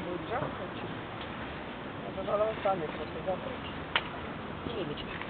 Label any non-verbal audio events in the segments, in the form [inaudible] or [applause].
будет жарко. Это надо сами просто запрыгнуть. Солнечко. О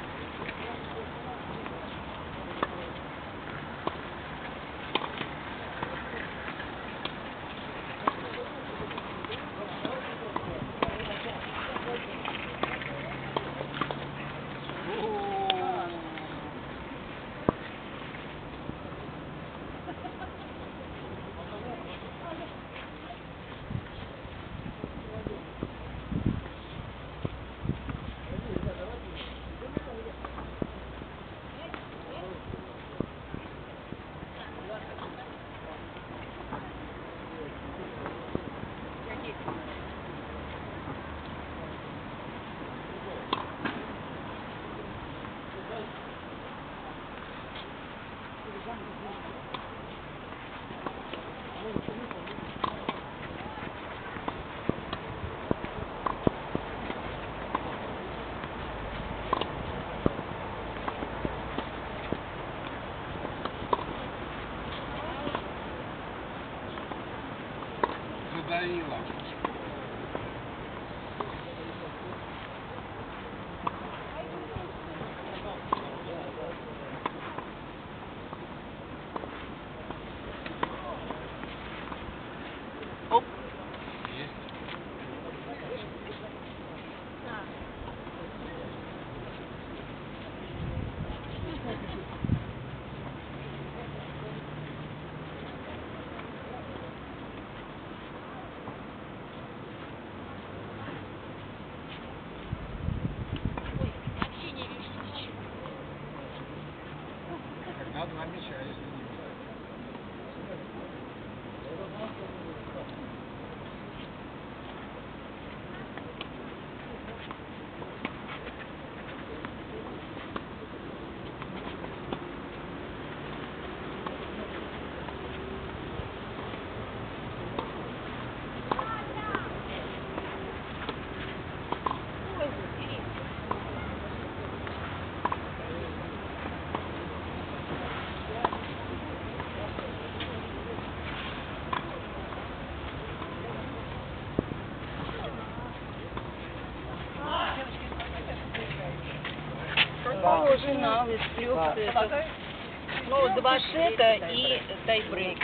финал из трех сетов. Ну, два сета и тайбрейк.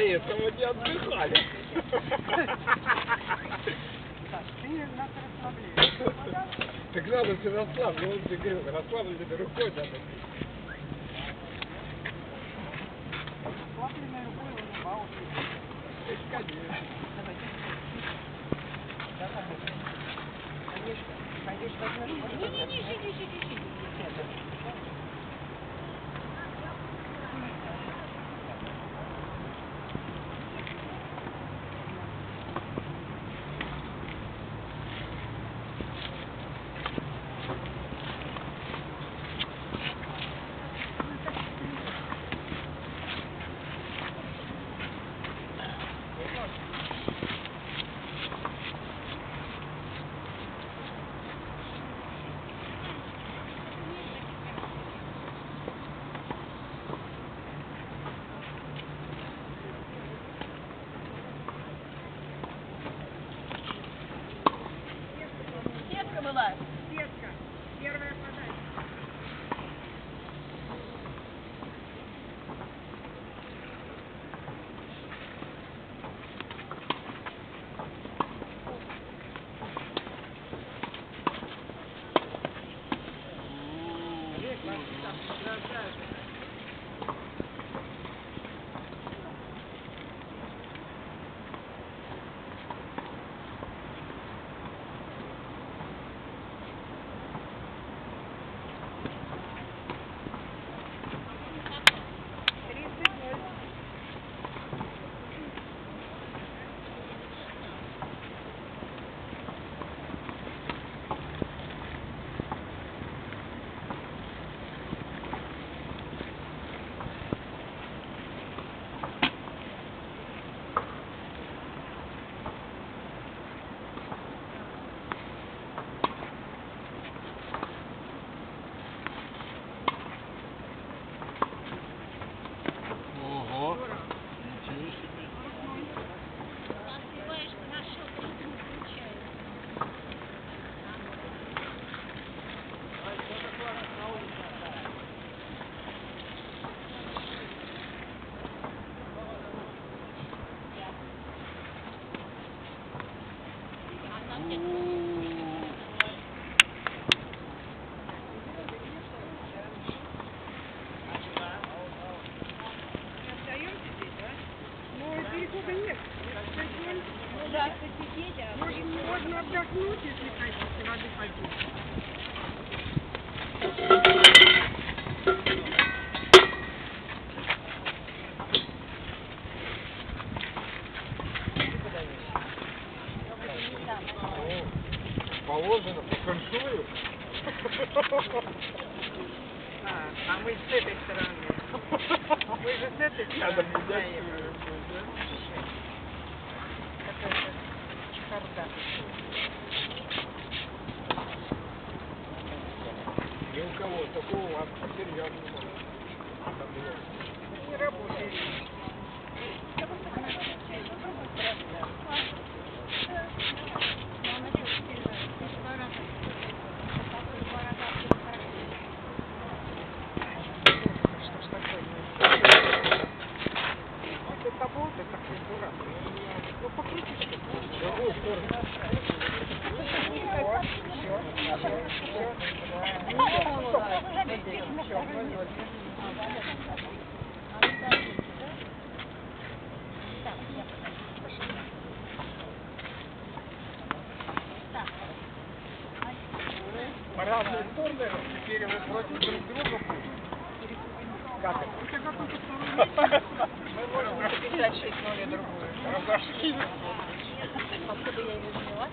этого не отдыхали. Так надо все расслабленно, он тебе говорил, рукой надо. Расслабленной рукой он Конечно. Теперь вы против друг друга. Как это? [laughs] Мы можем 56 0 другую. Разошлись. Откуда я его взяла?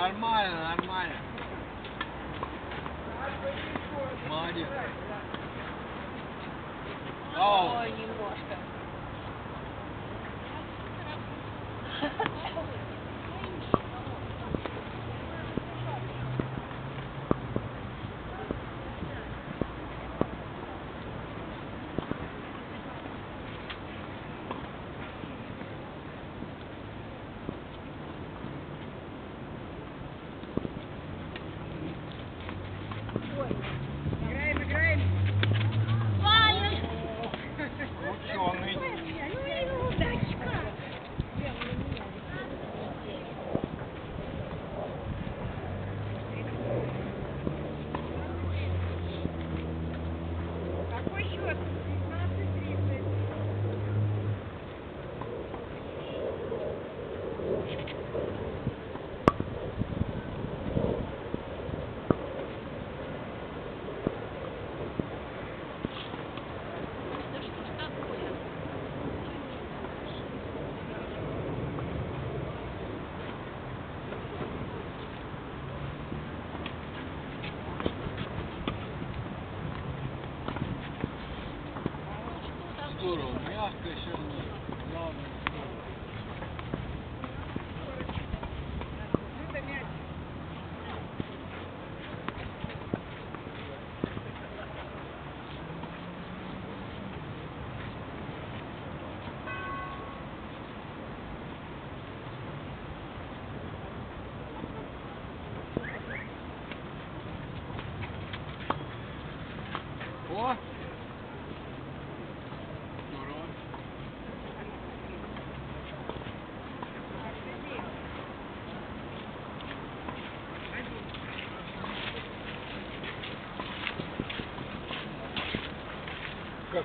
Нормально, нормально. Молодец. Ау.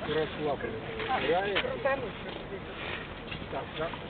Как расслабленно. Играет. Крутануть. Так, да. Так, я могу, да?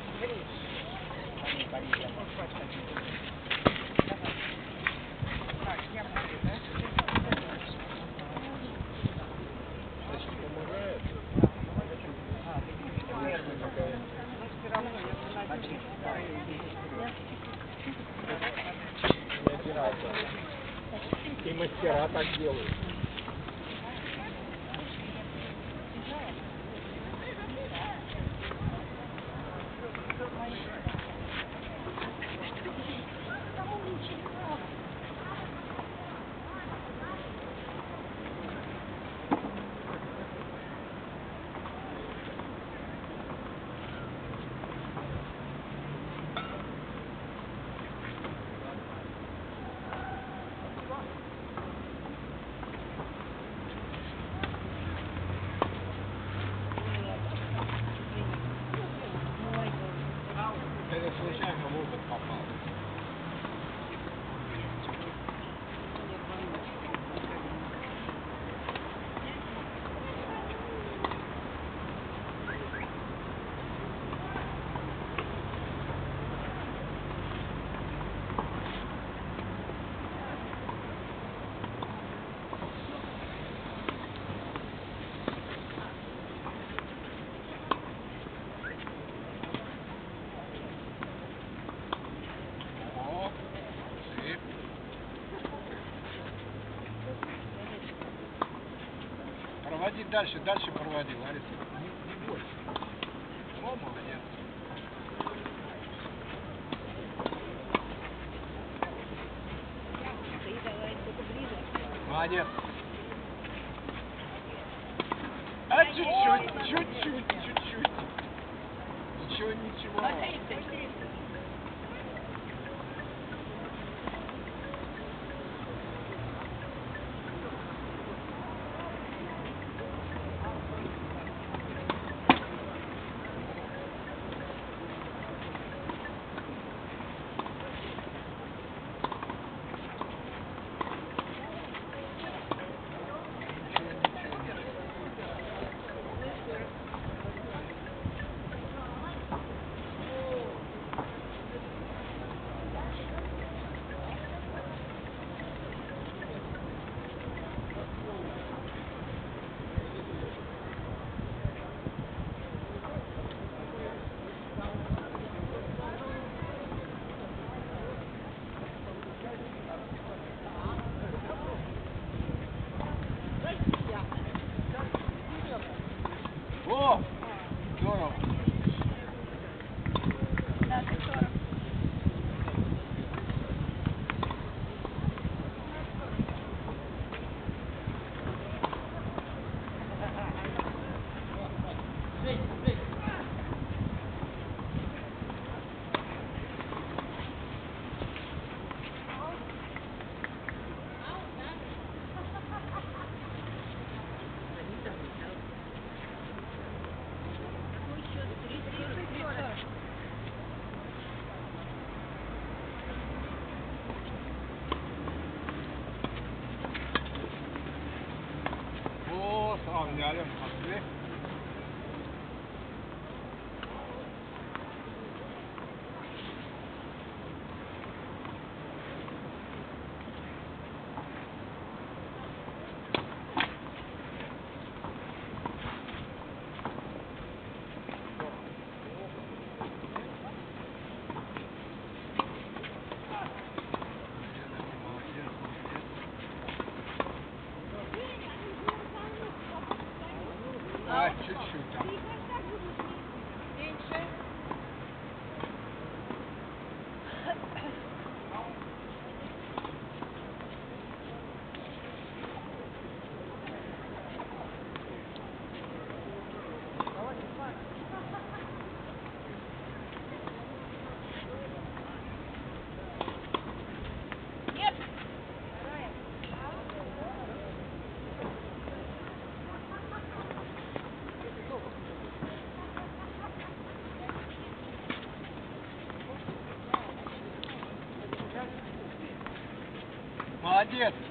Дальше, дальше проводи, Лариса. Молодец.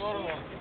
Здорово.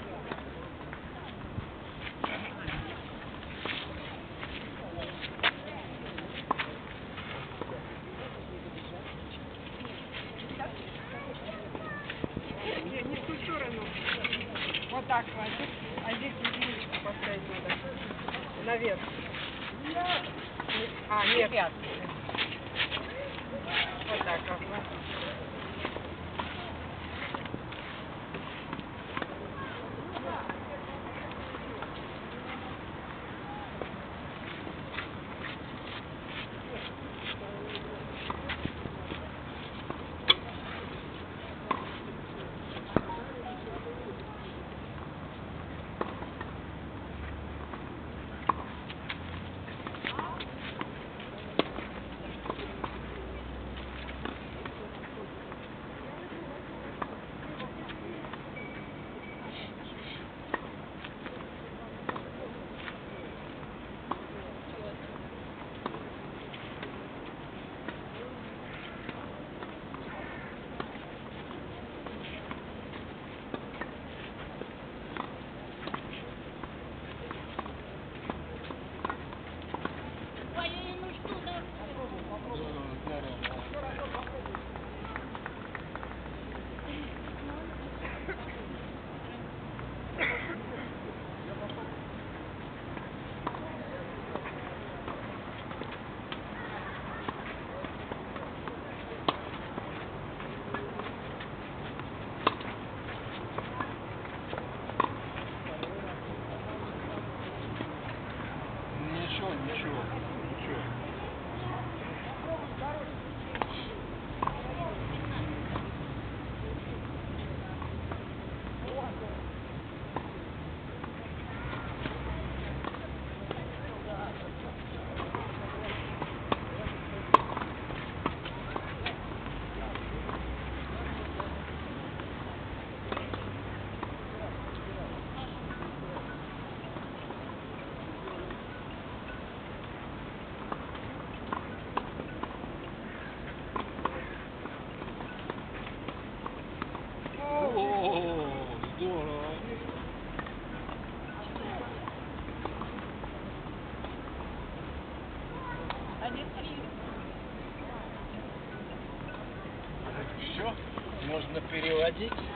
Можно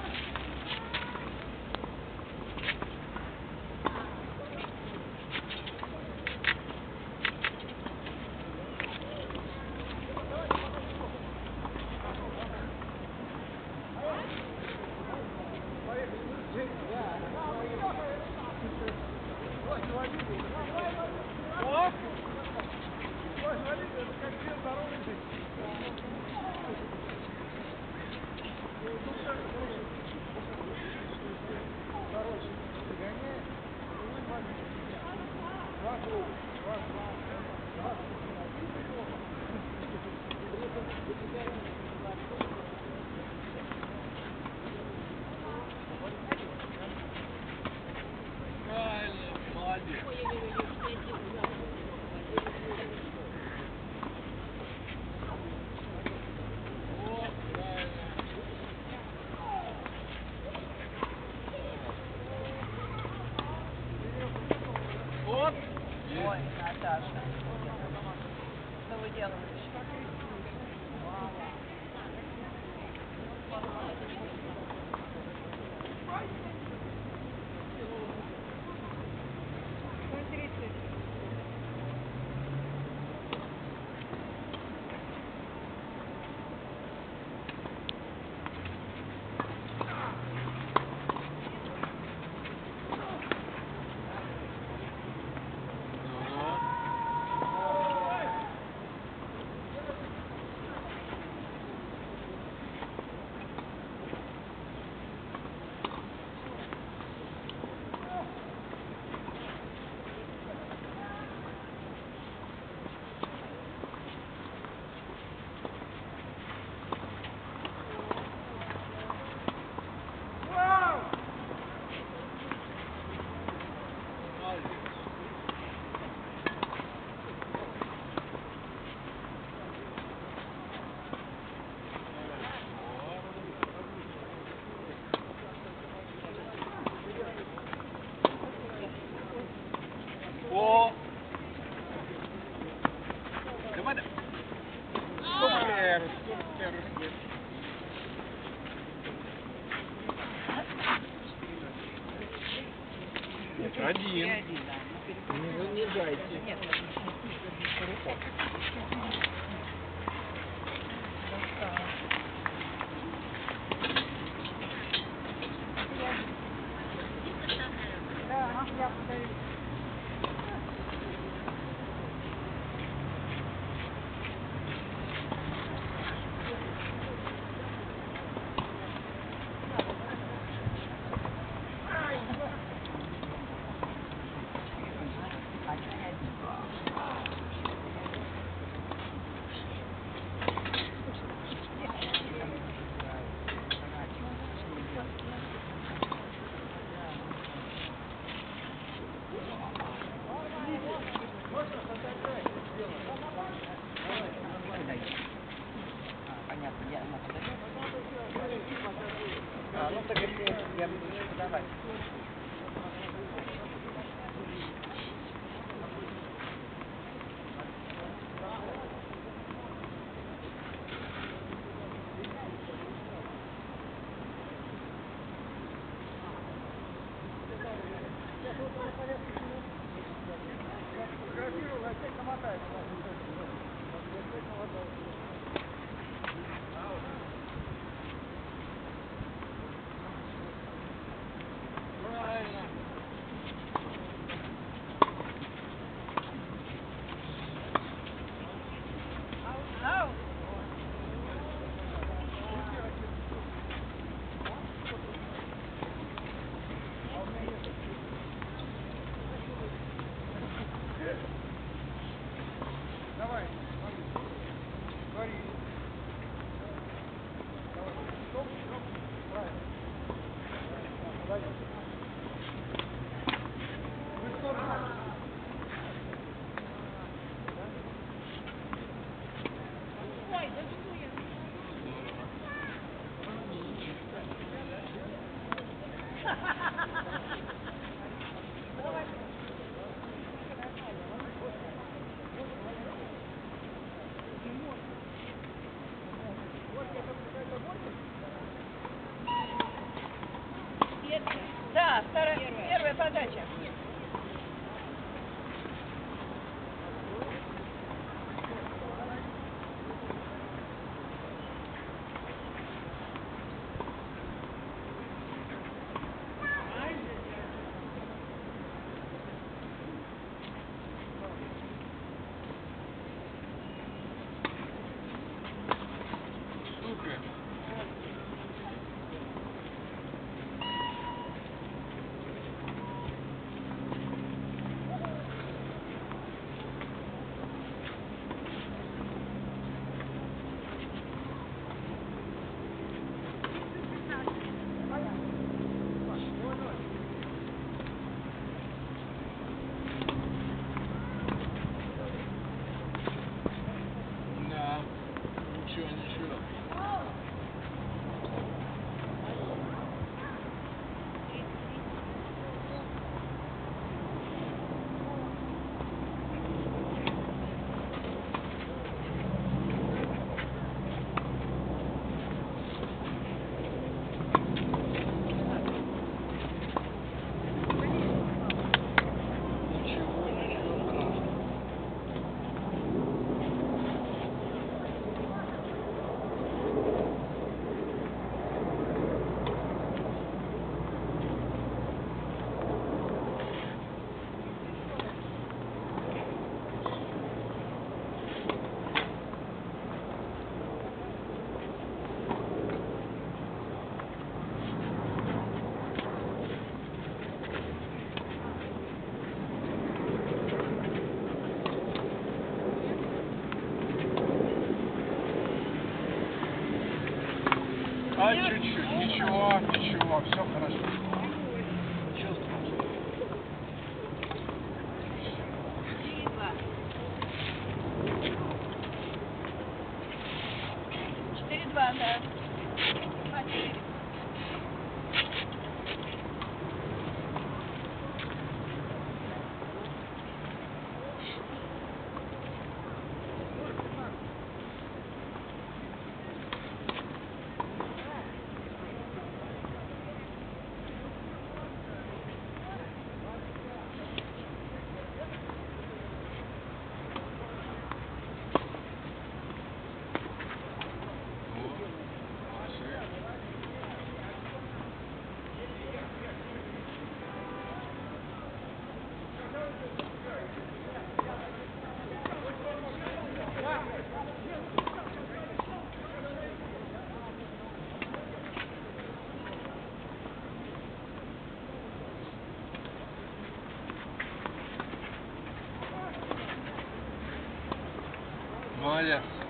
yeah.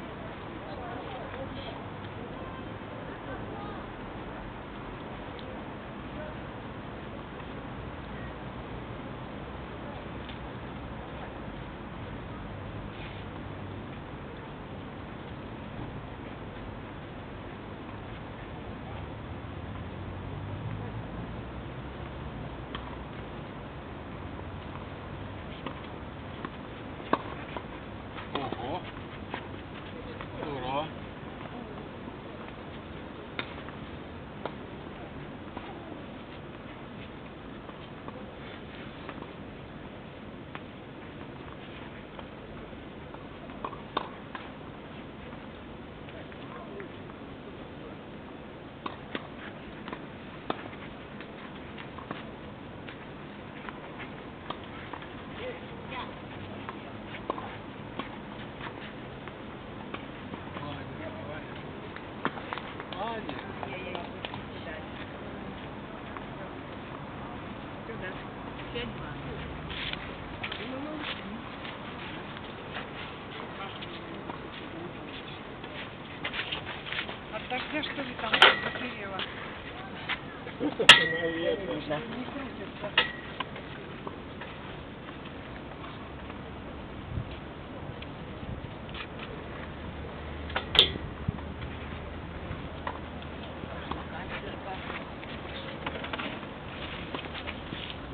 уже.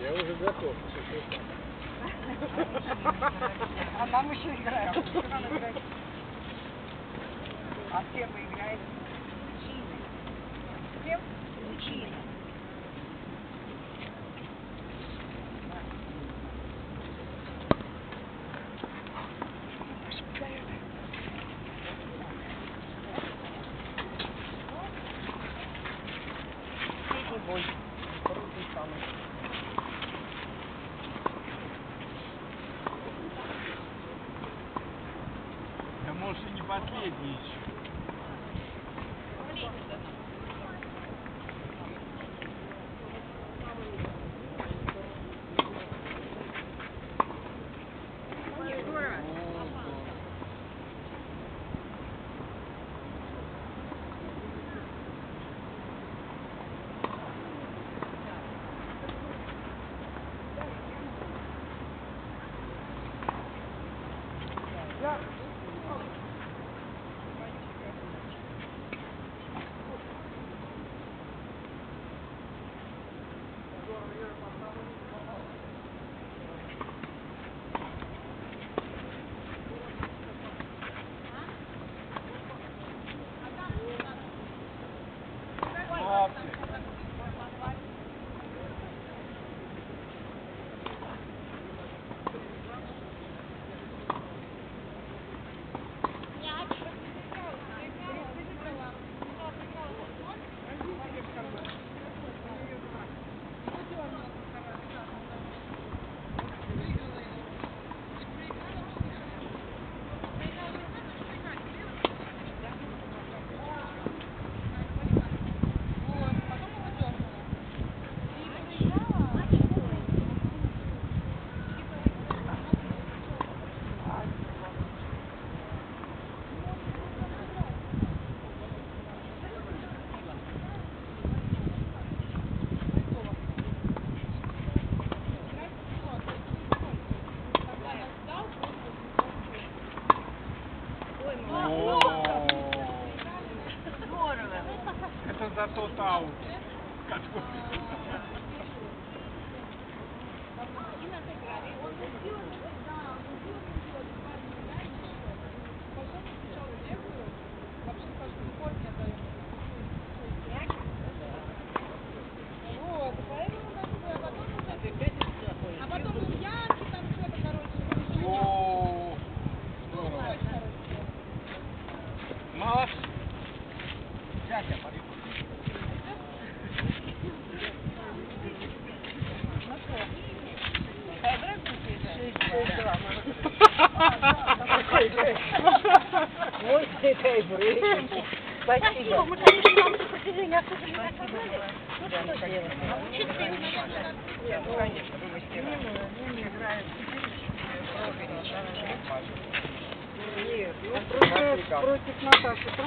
Я уже готов. А нам еще [laughs] играть. А все мы arroz. Como que fala? É mocinho bater, bicho.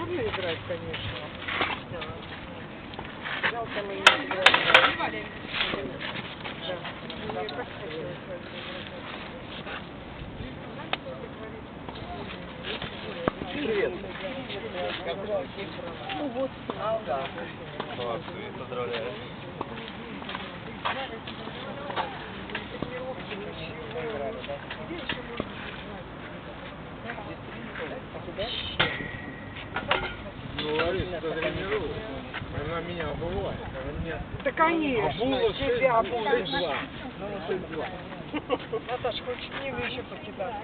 Трудно играть, конечно. Жалко, мы не играли. Да. Мне так хотелось Привет. Ну вот, финал, да. Молодцы, поздравляю. Ну, Лариса тренирует. Она меня обувает. Она меня Да, конечно, обула тебя 6-2. будет. 6-2. Ну, 6-2. Наташ, хочешь книгу еще покидать?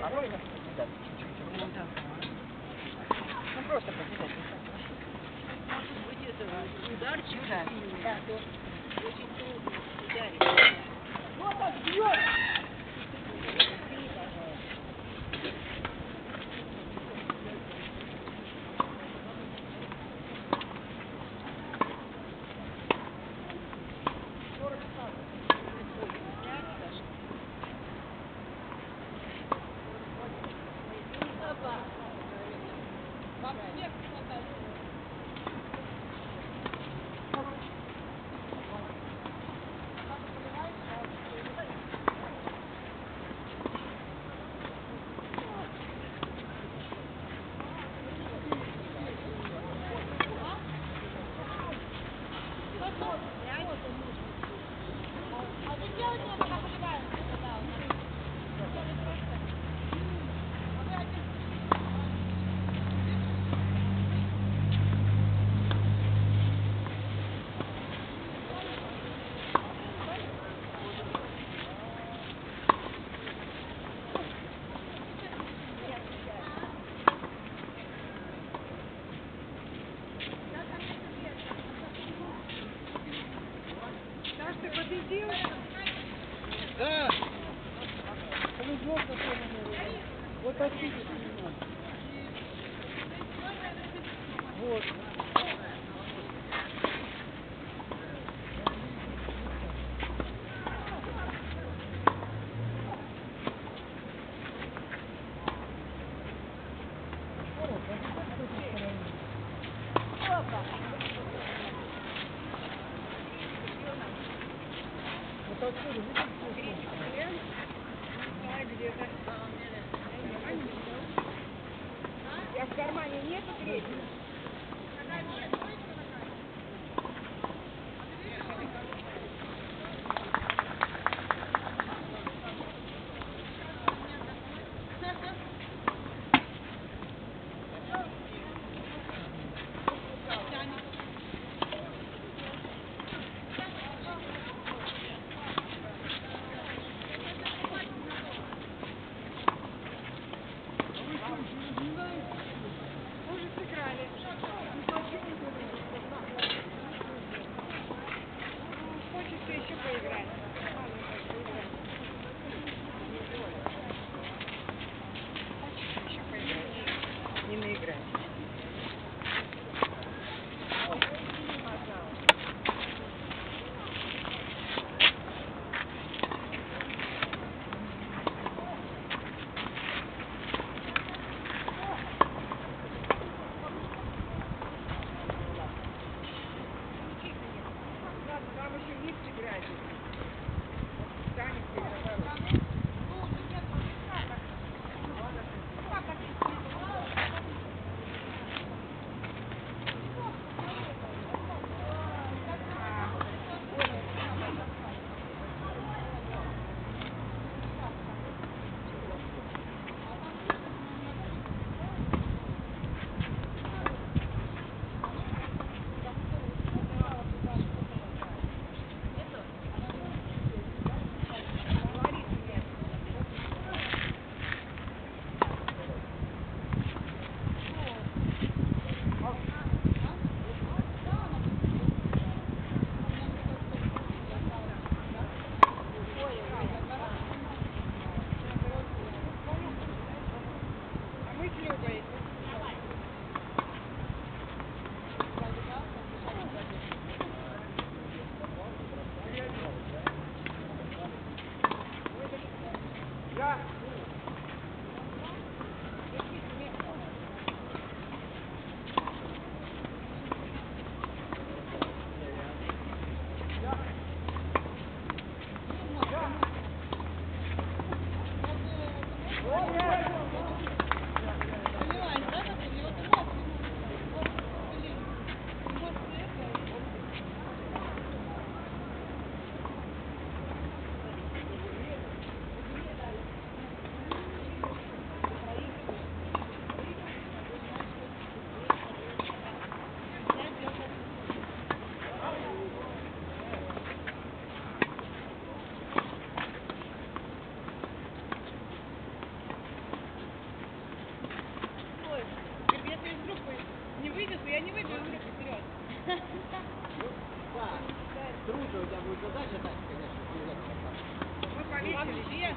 круче, у тебя будет задача так, конечно, Мы повесили вес.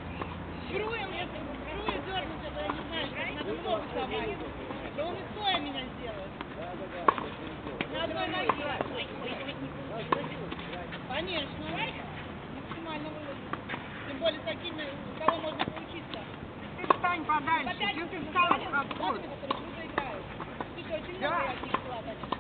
Шруем, шруя дернуть, это я не знаю, что надо много сломать. Да он и стоя меня сделает. Да, да, да. На одной ноге. Конечно. Максимально выложить. Тем более такими, у кого можно поучиться. Ты встань подальше. Чего ты встала? Ты что, очень много я не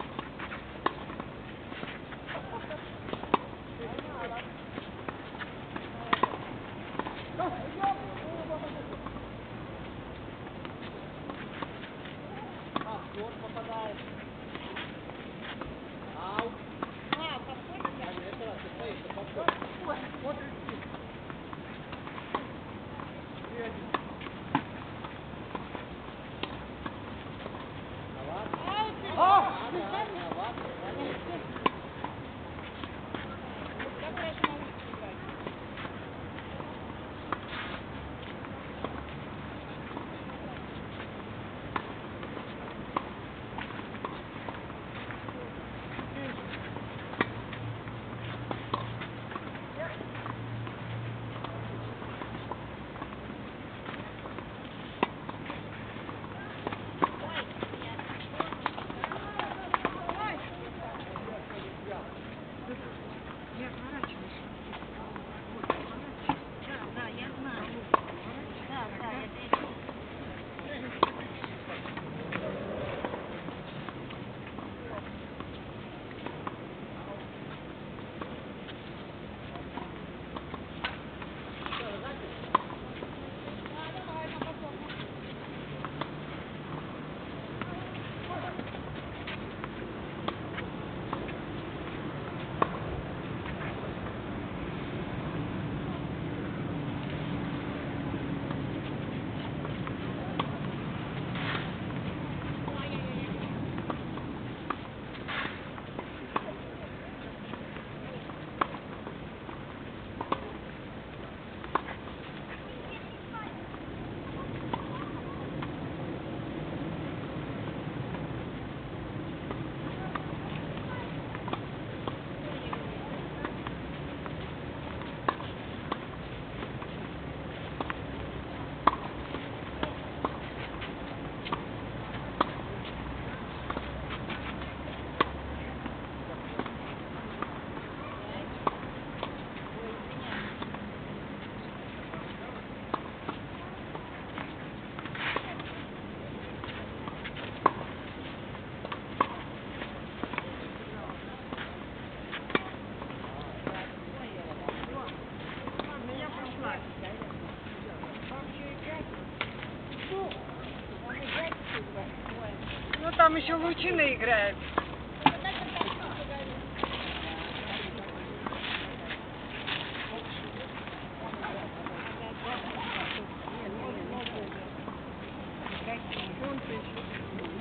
еще Лучина играет.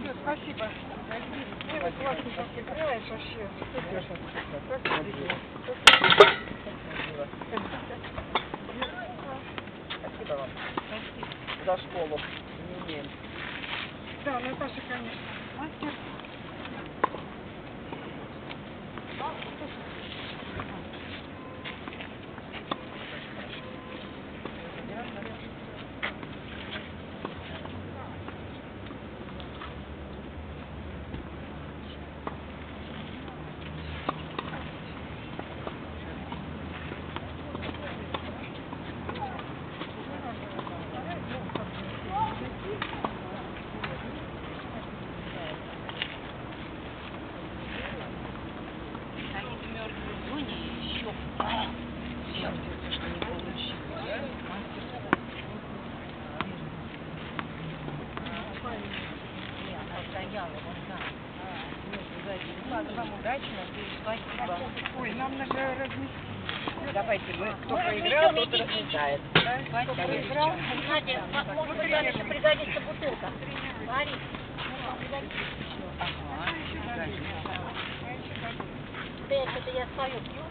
Все, спасибо. Ой, вот классно так играешь вообще. Как красиво. Спасибо вам. За школу. Не Да, Наташа, конечно. Мастер. Они в мертвой зоне еще. Сейчас, что не получилось. Не, стояла вот там. Ладно, вам удачно, спасибо. Ой, нам надо разместить. Давайте мы, кто проиграл, тот размечает. Спасибо. Проиграл. Надя, может быть, вам еще пригодится бутылка. Смотри. Да это я свою пью.